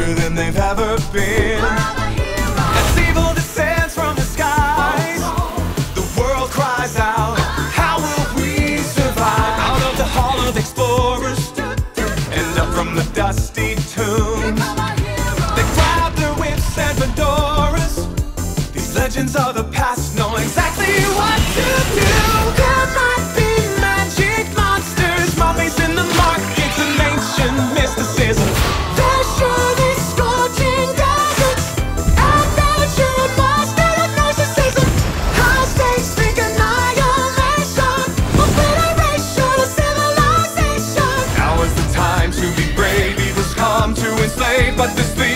darker than they've ever been. As evil descends from the skies, the world cries out, How will we survive? Out of the hall of explorers and up from the dusty tombs. They grab their whips and fedoras. These legends of the past but this the